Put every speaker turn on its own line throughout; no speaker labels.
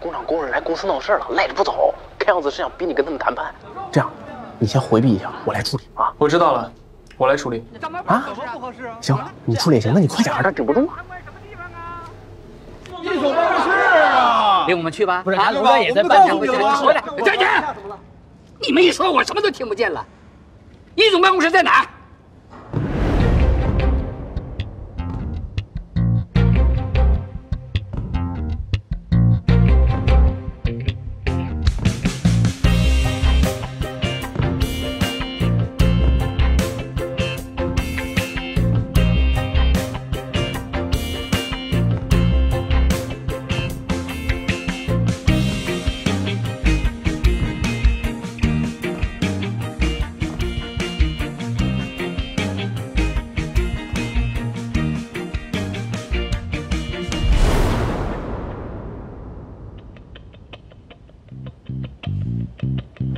公司闹事了，赖着不走，看样子是想逼你跟他们谈判。这样，你先回避一下，我来处理啊。
我知道了，我来处理。
啊？行，你处理也行，那你快点，这顶不住。
易总办公室啊，
领我们去吧。
不是，俺楼哥也在办公室。
回来，站起！你们一说，我什么都听不见了。易总办公室在哪？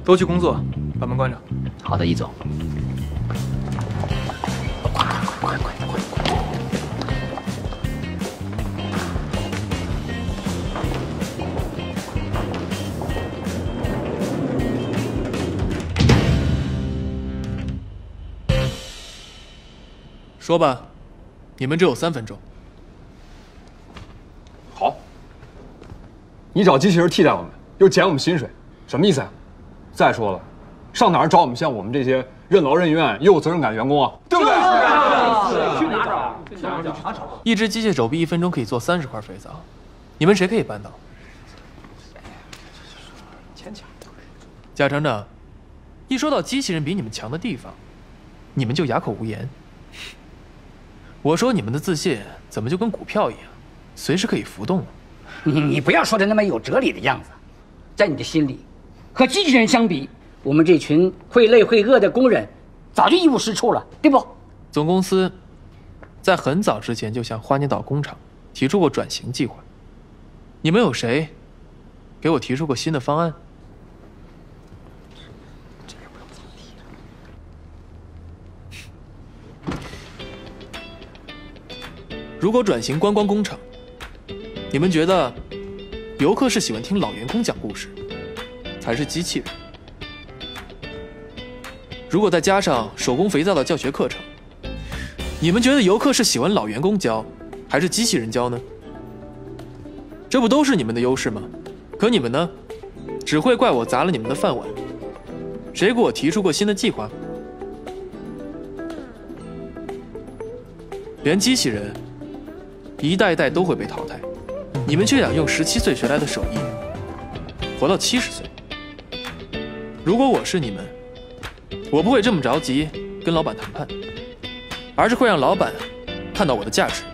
都去工作，把门关上。
好的，易总。
说吧，你们只有三分钟。
好。你找机器人替代我们，又减我们薪水，什么意思啊？再说了，上哪儿找我们像我们这些任劳任怨又有责任感的员工啊？对不对？
去哪找？去哪找一只机械手臂一分钟可以做三十块肥皂，你们谁可以办到？
牵强。
贾厂长，一说到机器人比你们强的地方，你们就哑口无言。我说你们的自信怎么就跟股票一样，随时可以浮动？
你你不要说的那么有哲理的样子，在你的心里。和机器人相比，我们这群会累会饿的工人，早就一无是处了，对不？
总公司在很早之前就向花泥岛工厂提出过转型计划，你们有谁给我提出过新的方案？如果转型观光工厂，你们觉得游客是喜欢听老员工讲故事？还是机器人。如果再加上手工肥皂的教学课程，你们觉得游客是喜欢老员工教，还是机器人教呢？这不都是你们的优势吗？可你们呢，只会怪我砸了你们的饭碗。谁给我提出过新的计划？连机器人一代一代都会被淘汰，你们却想用十七岁学来的手艺活到七十岁。如果我是你们，我不会这么着急跟老板谈判，而是会让老板看到我的价值，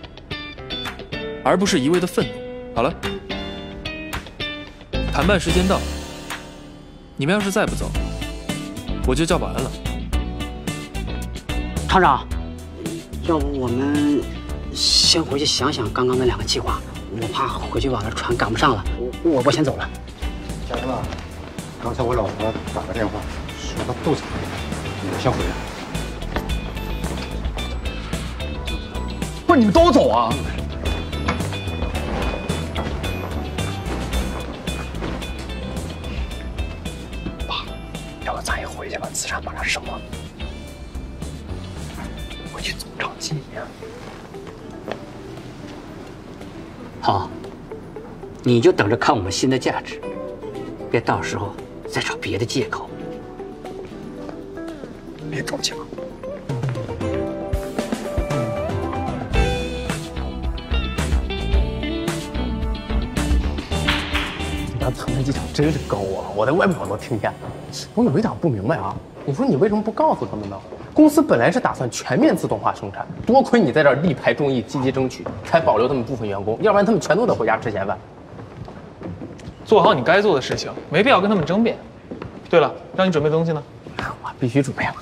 而不是一味的愤怒。好了，谈判时间到，你们要是再不走，我就叫保安了。
厂长，要不我们先回去想想刚刚那两个计划，我怕回去晚了船赶不上了。我我先走了。
贾什么？刚才我老婆打个电话，说她肚子疼，你们先回来。
不是你们都走啊？
爸，要不咱也回去吧资产把它收了，回去总长记呀。
好，你就等着看我们新的价值，别到时候。再找别的借口，
别着急。你家谈判技巧真是高啊！我在外面我都听见了。我有一点不明白啊，你说你为什么不告诉他们呢？公司本来是打算全面自动化生产，多亏你在这儿力排众议，积极争取，才保留他们部分员工，要不然他们全都得回家吃闲饭。
做好你该做的事情，没必要跟他们争辩。对了，让你准备东西呢，
我必须准备了。